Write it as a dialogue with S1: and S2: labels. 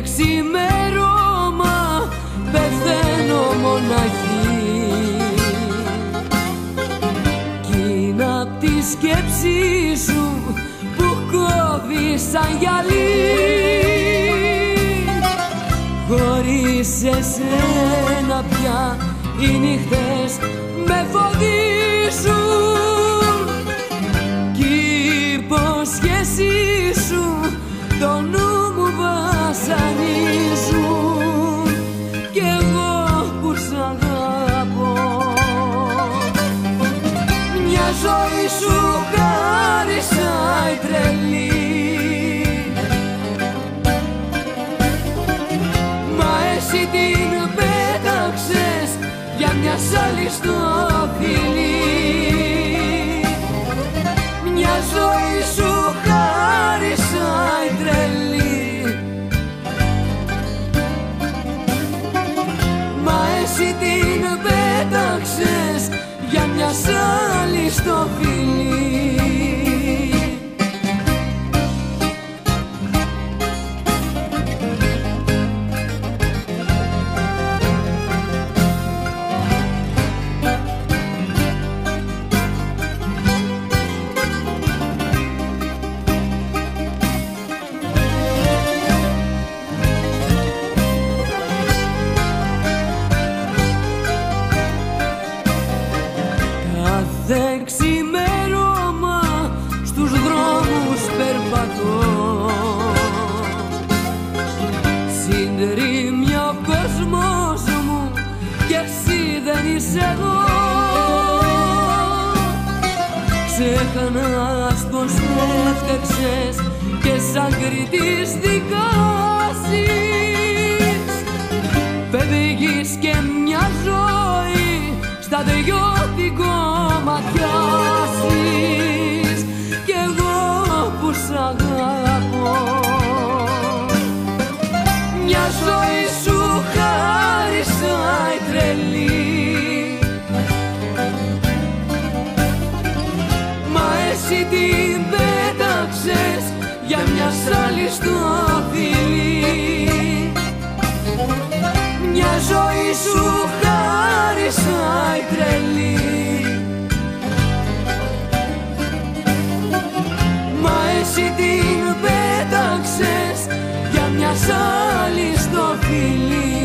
S1: ξημέρωμα πεθαίνω μοναχή. Κι είναι απ' τη σκέψη σου που κόβει σαν γυαλί. Χωρίς εσένα πια οι νύχτες με φοβίζουν Κι υποσχέσεις σου τον ζωή σου χάρισα η τρελή. Μα εσύ την πέταξες για μιας σ' στο φιλί. Μια ζωή σου χάρισα η τρελή. Μα εσύ την στο φιλί δρόμους περπατώ. Συντρίμια ο κόσμος μου και εσύ δεν είσαι εδώ. Ξέχανας πως έφτεξες και σαν κριτής δικάσεις Φεύγεις και μια ζωή στα δυο ματιάσεις Κι εγώ που σ' αγαπώ. Μια ζωή σου χάρισα η τρελή. Μα εσύ την πέταξες για μια σ' άλλη στο φιλί μια ζωή σου χάρισα η τρελή την πέταξες για μια σ' άλλη στο φιλί